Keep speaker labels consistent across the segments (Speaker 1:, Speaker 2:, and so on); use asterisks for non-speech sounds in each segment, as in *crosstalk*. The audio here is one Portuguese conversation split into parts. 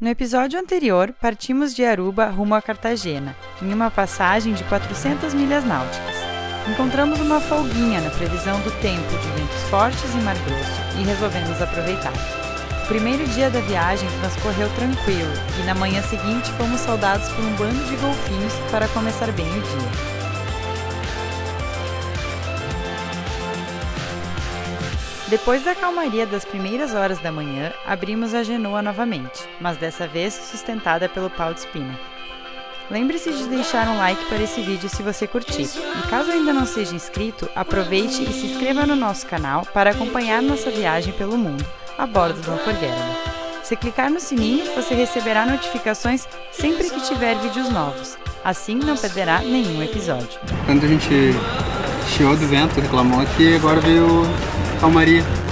Speaker 1: No episódio anterior, partimos de Aruba rumo a Cartagena, em uma passagem de 400 milhas náuticas. Encontramos uma folguinha na previsão do tempo de ventos fortes e mar grosso e resolvemos aproveitar. O primeiro dia da viagem transcorreu tranquilo e na manhã seguinte fomos saudados por um bando de golfinhos para começar bem o dia. Depois da calmaria das primeiras horas da manhã, abrimos a genoa novamente, mas dessa vez sustentada pelo pau de espina. Lembre-se de deixar um like para esse vídeo se você curtir. E caso ainda não seja inscrito, aproveite e se inscreva no nosso canal para acompanhar nossa viagem pelo mundo, a bordo do Unforgettable. Se clicar no sininho, você receberá notificações sempre que tiver vídeos novos. Assim não perderá nenhum episódio.
Speaker 2: Quando a gente chiou do vento, reclamou que agora veio calmaria.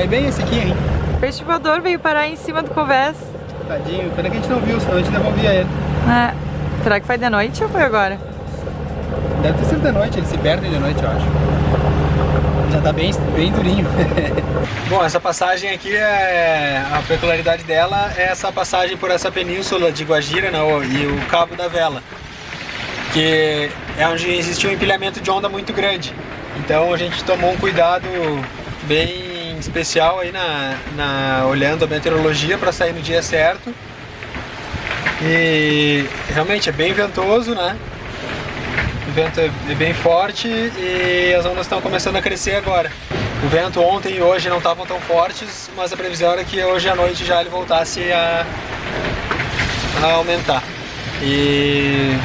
Speaker 2: Vai bem esse aqui, hein?
Speaker 1: O peixe voador veio parar em cima do convés.
Speaker 2: Tadinho, pena que a gente não viu, senão a gente devolvia ele.
Speaker 1: É. Será que foi de noite ou foi agora?
Speaker 2: Deve ter sido de noite, eles se perdem de noite, eu acho. Já tá bem, bem durinho. *laughs* Bom, essa passagem aqui, é a peculiaridade dela é essa passagem por essa península de Guajira né, e o Cabo da Vela, que é onde existe um empilhamento de onda muito grande. Então a gente tomou um cuidado bem especial aí na, na olhando a meteorologia para sair no dia certo. E realmente é bem ventoso, né? O vento é bem forte e as ondas estão começando a crescer agora. O vento ontem e hoje não estavam tão fortes, mas a previsão era que hoje à noite já ele voltasse a, a aumentar. E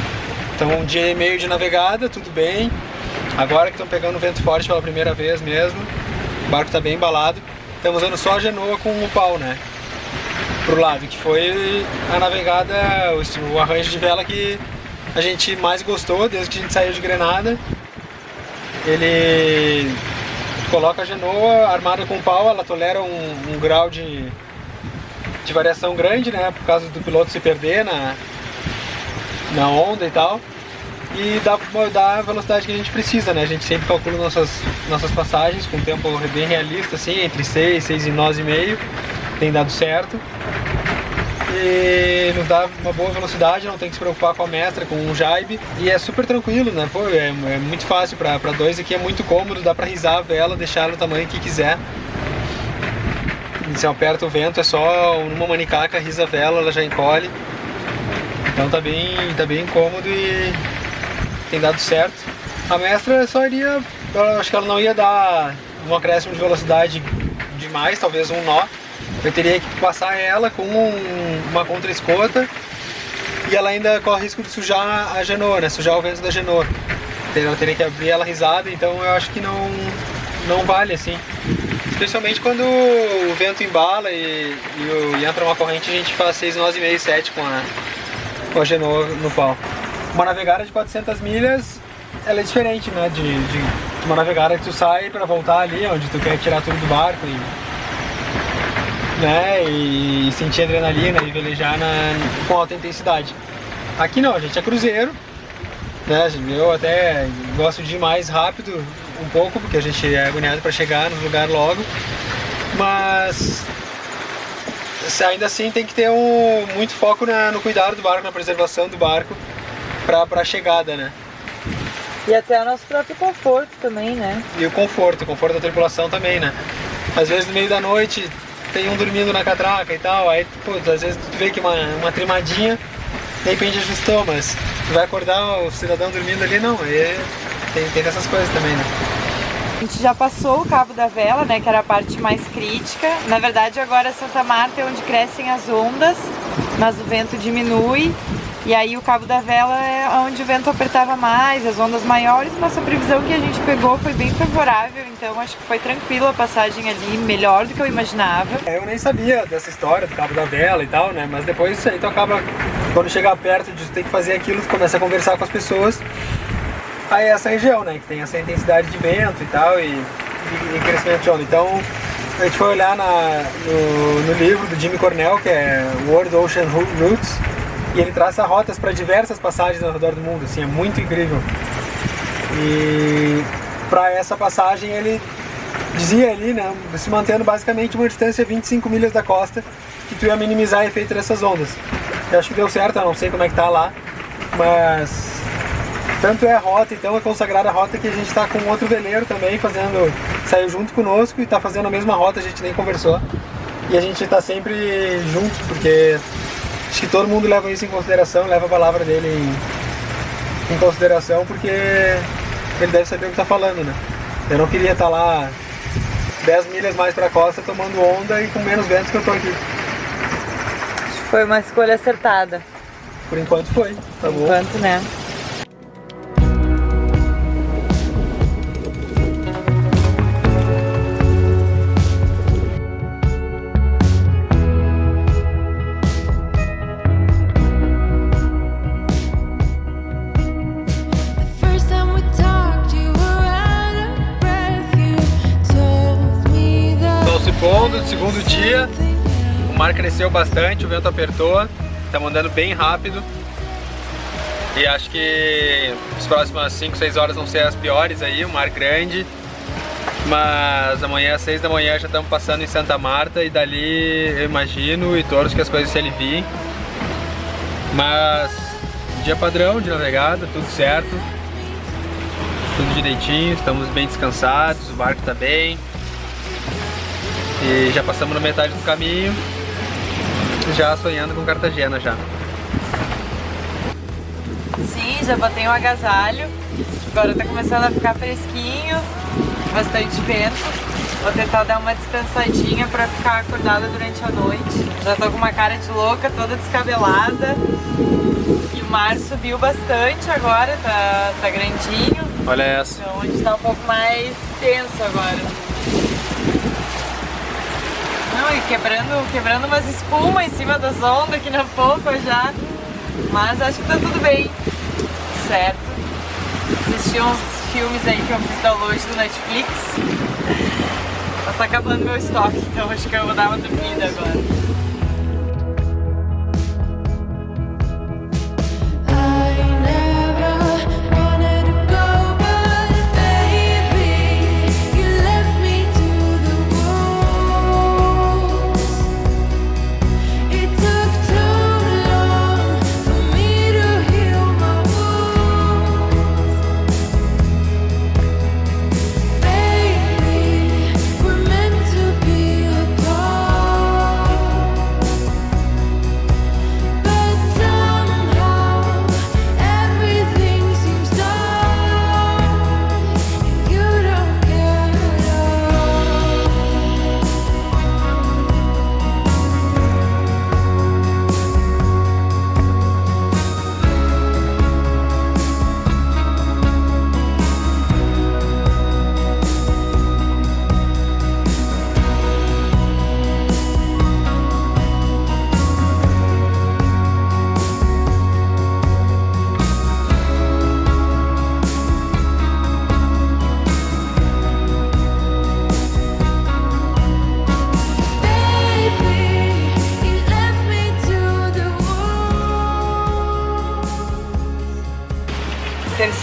Speaker 2: então um dia e meio de navegada, tudo bem. Agora que estão pegando vento forte pela primeira vez mesmo, o barco está bem embalado. Estamos usando só a genoa com o pau, né? Pro lado, que foi a navegada, o, arranjo de vela que a gente mais gostou desde que a gente saiu de Grenada. Ele coloca a genoa armada com pau, ela tolera um, um grau de, de variação grande, né? Por causa do piloto se perder na, na onda e tal e dá, dá a velocidade que a gente precisa, né? A gente sempre calcula nossas, nossas passagens com um tempo bem realista, assim, entre 6, 6 e 9,5, tem dado certo. E nos dá uma boa velocidade, não tem que se preocupar com a mestra, com um jaibe. E é super tranquilo, né? Pô, é, é muito fácil para dois aqui, é muito cômodo, dá para risar a vela, deixar ela do tamanho que quiser. Se aperta o vento, é só numa manicaca, risa a vela, ela já encolhe. Então tá bem, tá bem cômodo e tem dado certo. A mestra só iria, eu acho que ela não ia dar um acréscimo de velocidade demais, talvez um nó. Eu teria que passar ela com um, uma contra-escota e ela ainda corre risco de sujar a genoa, né? Sujar o vento da genoa. Eu teria que abrir ela risada, então eu acho que não, não vale assim. Especialmente quando o vento embala e, e, e entra uma corrente, a gente faz 6 nós e meio, 7 com a, com a genoa no pau. Uma navegada de 400 milhas, ela é diferente, né? De, de, uma navegada que tu sai para voltar ali, onde tu quer tirar tudo do barco e, né? E sentir adrenalina e velejar na, com alta intensidade. Aqui não, a gente é cruzeiro, né? Eu até gosto de ir mais rápido um pouco, porque a gente é agoniado para chegar no lugar logo, mas ainda assim tem que ter um, muito foco na, no cuidado do barco, na preservação do barco, para a chegada, né?
Speaker 1: E até o nosso próprio conforto também, né?
Speaker 2: E o conforto, o conforto da tripulação também, né? Às vezes no meio da noite tem um dormindo na catraca e tal, aí putz, às vezes tu vê que uma, uma trimadinha, de repente ajustou, mas tu vai acordar o cidadão dormindo ali, não, aí tem, tem essas coisas também, né?
Speaker 1: A gente já passou o cabo da vela, né, que era a parte mais crítica. Na verdade agora Santa Marta é onde crescem as ondas, mas o vento diminui E aí o Cabo da Vela é onde o vento apertava mais, as ondas maiores, mas a previsão que a gente pegou foi bem favorável, então acho que foi tranquilo a passagem ali, melhor do que eu imaginava.
Speaker 2: Eu nem sabia dessa história do Cabo da Vela e tal, né? Mas depois isso aí tu acaba, quando chegar perto de ter que fazer aquilo, tu começa a conversar com as pessoas. Aí é essa região, né? Que tem essa intensidade de vento e tal, e, e, e crescimento de onda. Então a gente foi olhar na, no, no livro do Jimmy Cornell, que é World Ocean Routes, e ele traça rotas para diversas passagens ao redor do mundo, assim, é muito incrível. E para essa passagem ele dizia ali, né, se mantendo basicamente uma distância de 25 milhas da costa, que tu ia minimizar o efeito dessas ondas. Eu acho que deu certo, eu não sei como é que tá lá, mas tanto é a rota, então é consagrada a rota que a gente está com outro veleiro também fazendo, saiu junto conosco e está fazendo a mesma rota, a gente nem conversou. E a gente está sempre junto, porque Acho que todo mundo leva isso em consideração, leva a palavra dele em, em consideração, porque ele deve saber o que está falando, né? Eu não queria estar tá lá 10 milhas mais para a costa tomando onda e com menos ventos que eu tô aqui.
Speaker 1: Foi uma escolha acertada.
Speaker 2: Por enquanto foi, tá
Speaker 1: Por bom? enquanto, né?
Speaker 2: Dia, o mar cresceu bastante, o vento apertou, estamos andando bem rápido. E acho que as próximas 5, 6 horas vão ser as piores aí, o mar grande. Mas amanhã às 6 da manhã já estamos passando em Santa Marta e dali eu imagino e todos que as coisas se aliviem. Mas dia padrão de navegada, tudo certo. Tudo direitinho, estamos bem descansados, o barco está bem. E já passamos na metade do caminho, já sonhando com Cartagena já.
Speaker 1: Sim, já botei um agasalho. Agora tá começando a ficar fresquinho, bastante vento. Vou tentar dar uma descansadinha pra ficar acordada durante a noite. Já tô com uma cara de louca, toda descabelada. E o mar subiu bastante agora, tá, tá grandinho.
Speaker 2: Olha essa.
Speaker 1: Então a gente tá um pouco mais tenso agora. Não, e quebrando, quebrando umas espumas em cima das ondas aqui na polpa já. Mas acho que tá tudo bem. Certo. Assisti uns filmes aí que eu fiz download do Netflix. Mas tá acabando meu estoque, então acho que eu vou dar uma dormida agora.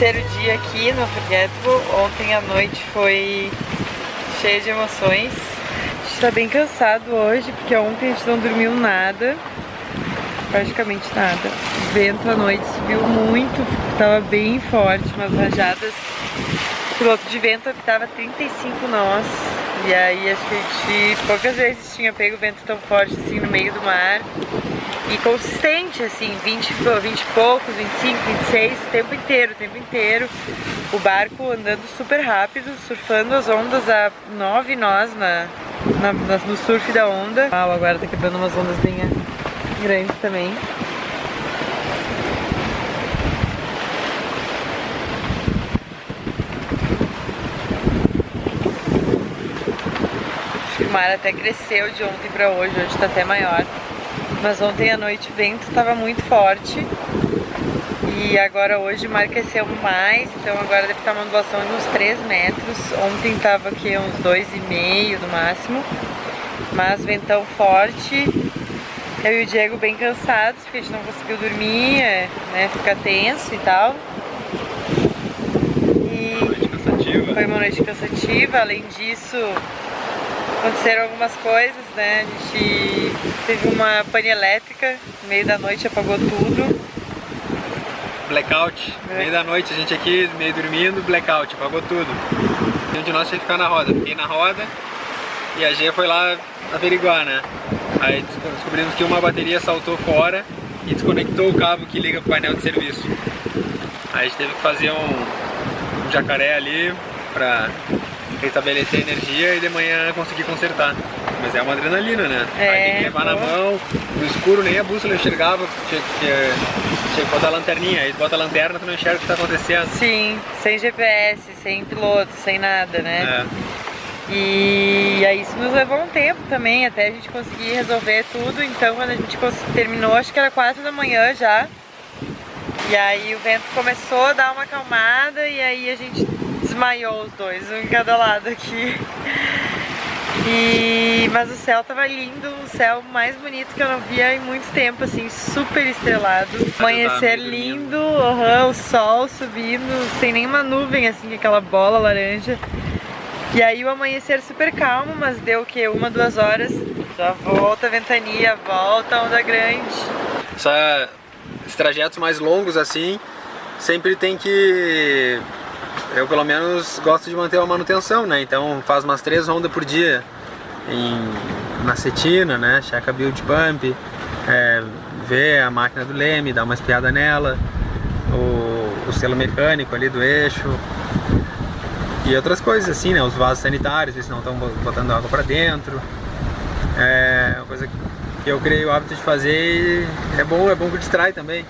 Speaker 1: Terceiro dia aqui no Forgettable. Ontem a noite foi cheia de emoções. A gente tá bem cansado hoje, porque ontem a gente não dormiu nada. Praticamente nada. O vento à noite subiu muito, tava bem forte, umas rajadas. O piloto de vento tava 35 nós. E aí a gente poucas vezes tinha pego vento tão forte assim no meio do mar e consistente, assim, 20, 20 e poucos, 25, 26, o tempo inteiro, o tempo inteiro. O barco andando super rápido, surfando as ondas a 9 nós na, na, no surf da onda. Ah, Uau, agora tá quebrando umas ondas bem ah, grandes também. O mar até cresceu de ontem pra hoje, hoje tá até maior. Mas ontem à noite o vento estava muito forte e agora hoje o mar cresceu mais, então agora deve estar uma ondulação de uns 3 metros. Ontem estava aqui uns 2,5 no máximo, mas ventão forte. Eu e o Diego bem cansados, porque a gente não conseguiu dormir, é, né, fica tenso e tal.
Speaker 2: E
Speaker 1: foi uma noite cansativa, além disso aconteceram algumas coisas, né? A gente teve uma pane elétrica, no meio da noite apagou tudo.
Speaker 2: Blackout, meio da noite, a gente aqui meio dormindo, blackout, apagou tudo. E um de nós tinha que ficar na roda, fiquei na roda e a G foi lá averiguar, né? Aí descobrimos que uma bateria saltou fora e desconectou o cabo que liga o painel de serviço. Aí a gente teve que fazer um, um jacaré ali para restabelecer a energia e de manhã conseguir consertar. Mas é uma adrenalina, né?
Speaker 1: É,
Speaker 2: Aí tem que levar na mão, no escuro nem a bússola enxergava, tinha, tinha, tinha que botar a lanterninha, aí bota a lanterna tu não enxerga o que está acontecendo.
Speaker 1: Sim, sem GPS, sem piloto, sem nada, né?
Speaker 2: É.
Speaker 1: E aí isso nos levou um tempo também, até a gente conseguir resolver tudo. Então quando a gente terminou, acho que era 4 da manhã já. E aí o vento começou a dar uma acalmada e aí a gente desmaiou os dois, um em cada lado aqui. E... Mas o céu tava lindo, o céu mais bonito que eu não via em muito tempo, assim, super estrelado. Amanhecer lindo, uhum, o sol subindo, sem nenhuma nuvem, assim, aquela bola laranja. E aí o amanhecer super calmo, mas deu o que? Uma, duas horas, já volta a ventania, volta a onda grande.
Speaker 2: Essa, esses trajetos mais longos assim, sempre tem que eu pelo menos gosto de manter uma manutenção, né? Então faz umas três rondas por dia em, na cetina, né? Checa build pump, é, vê a máquina do leme, dá uma espiada nela, o, o selo mecânico ali do eixo e outras coisas assim, né? Os vasos sanitários, ver se não estão botando água para dentro. É uma coisa que eu criei o hábito de fazer e é bom, é bom que distrai também.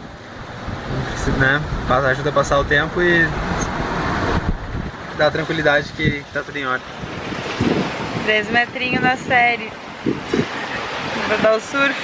Speaker 2: Né? Ajuda a passar o tempo e dá tranquilidade que, tá tudo em ordem.
Speaker 1: Três metrinhos na série. Vou dar o surf.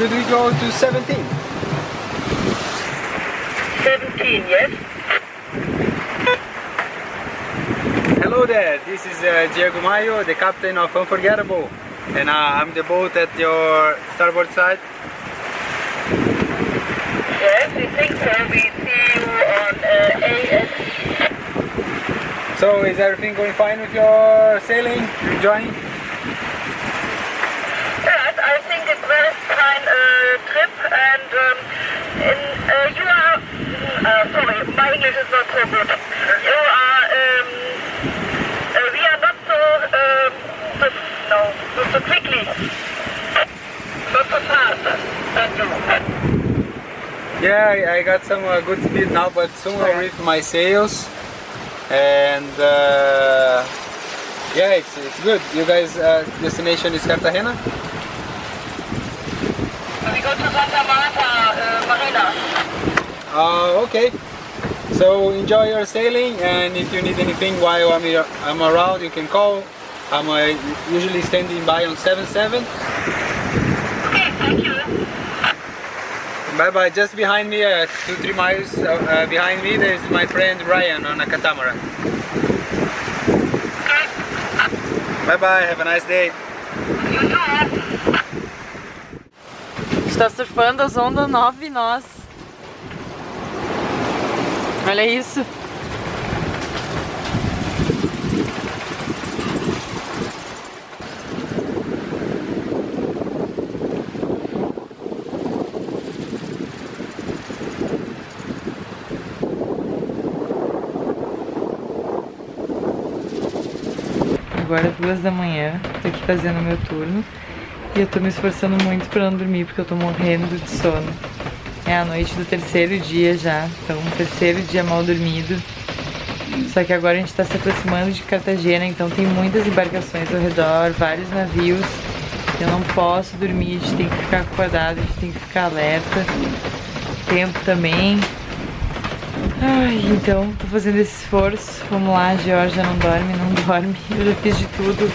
Speaker 2: Should we go to 17?
Speaker 1: 17, yes.
Speaker 2: Hello there, this is uh, Diego Mayo, the captain of Unforgettable. And uh, I'm the boat at your starboard side.
Speaker 1: Yes, we think so. We see you on uh, AS.
Speaker 2: So is everything going fine with your sailing? You enjoying?
Speaker 3: Yes, I think it's very fine trip and um, in, uh, you are, uh, sorry, my English is not so good. You are, um, uh, we are not so, um, so, no, not so quickly. Not so fast. Thank you.
Speaker 2: Yeah, I, got some good speed now, but soon I'll reef my sails. And uh, yeah, it's, it's good. You guys, uh, destination is Cartagena?
Speaker 3: We go to Santa Marta uh, Marina.
Speaker 2: Uh, okay. So enjoy your sailing, and if you need anything while I'm, here- I'm around, you can call. I'm uh, usually standing by on 77.
Speaker 3: Okay, thank you.
Speaker 2: Bye bye. Just behind me, uh, two three miles uh, uh, behind me, there's my friend Ryan on a catamaran.
Speaker 3: Okay,
Speaker 2: Bye bye. Have a nice day.
Speaker 3: you too.
Speaker 1: Está surfando as ondas 9 nós. Olha isso. Agora duas da manhã, tô aqui fazendo meu turno. E eu tô me esforçando muito pra não dormir, porque eu tô morrendo de sono. É a noite do terceiro dia já, então terceiro dia mal dormido. Só que agora a gente tá se aproximando de Cartagena, então tem muitas embarcações ao redor, vários navios. Eu não posso dormir, a gente tem que ficar acordado, a gente tem que ficar alerta. Tempo também. Ai, então tô fazendo esse esforço. Vamos lá, Georgia não dorme, não *laughs* dorme. Eu já fiz de tudo.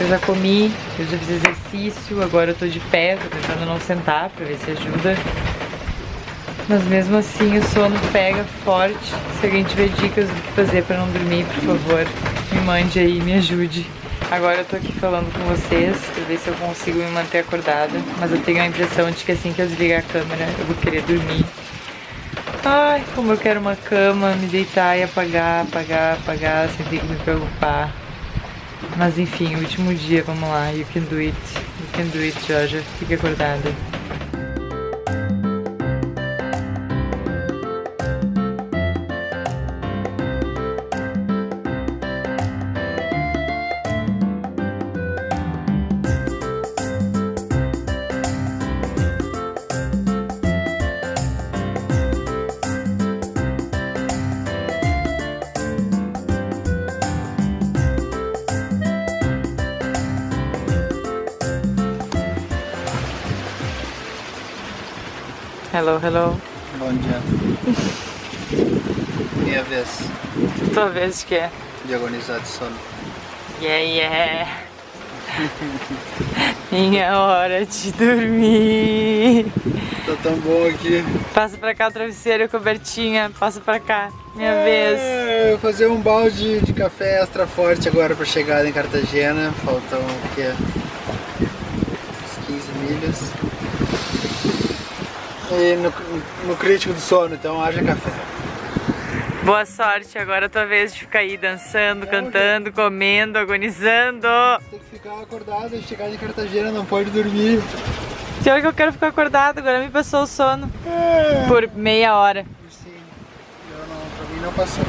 Speaker 1: Eu já comi, eu já fiz exercício, agora eu tô de pé, tô tentando não sentar pra ver se ajuda. Mas mesmo assim o sono pega forte. Se alguém tiver dicas do que fazer pra não dormir, por favor, me mande aí, me ajude. Agora eu tô aqui falando com vocês pra ver se eu consigo me manter acordada. Mas eu tenho a impressão de que assim que eu desligar a câmera eu vou querer dormir. Ai, como eu quero uma cama, me deitar e apagar, apagar, apagar, sem ter que me preocupar. Mas enfim, último dia, vamos lá. You can do it. You can do it, Georgia. Fique acordada. Hello, hello.
Speaker 2: Bom dia. *laughs* Minha vez
Speaker 1: Tua vez que é.
Speaker 2: de agonizar de sono.
Speaker 1: Yeah, yeah. Minha hora de dormir.
Speaker 2: Tá tão bom aqui.
Speaker 1: Passa pra cá o travesseiro, cobertinha. Passa pra cá. Minha vez.
Speaker 2: É, eu vou fazer um balde de café extra forte agora pra chegada em Cartagena. Faltam o quê? Uns 15 milhas. E no, no crítico do sono, então haja café.
Speaker 1: Boa sorte. Agora é tua vez de ficar aí dançando, cantando, comendo, agonizando.
Speaker 2: Tem que ficar acordado chegar em Cartagena, não pode dormir.
Speaker 1: Que hora que eu quero ficar acordado? Agora me passou o sono. Por meia hora.
Speaker 2: Sim, eu não, pra mim não passou.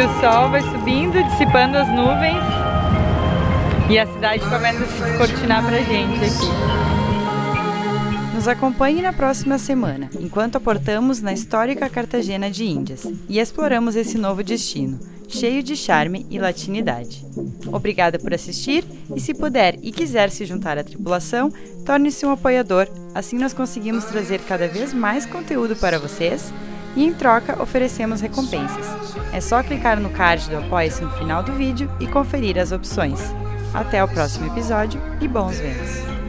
Speaker 1: O sol vai subindo, dissipando as nuvens. E a cidade começa a se descortinar pra gente aqui. Nos acompanhe na próxima semana, enquanto aportamos na histórica Cartagena de Índias e exploramos esse novo destino, cheio de charme e latinidade. Obrigada por assistir e se puder e quiser se juntar à tripulação, torne-se um apoiador, assim nós conseguimos trazer cada vez mais conteúdo para vocês
Speaker 4: e em troca oferecemos recompensas. É só clicar no card do Apoia-se no final do vídeo e conferir as opções. Até o próximo episódio e bons ventos!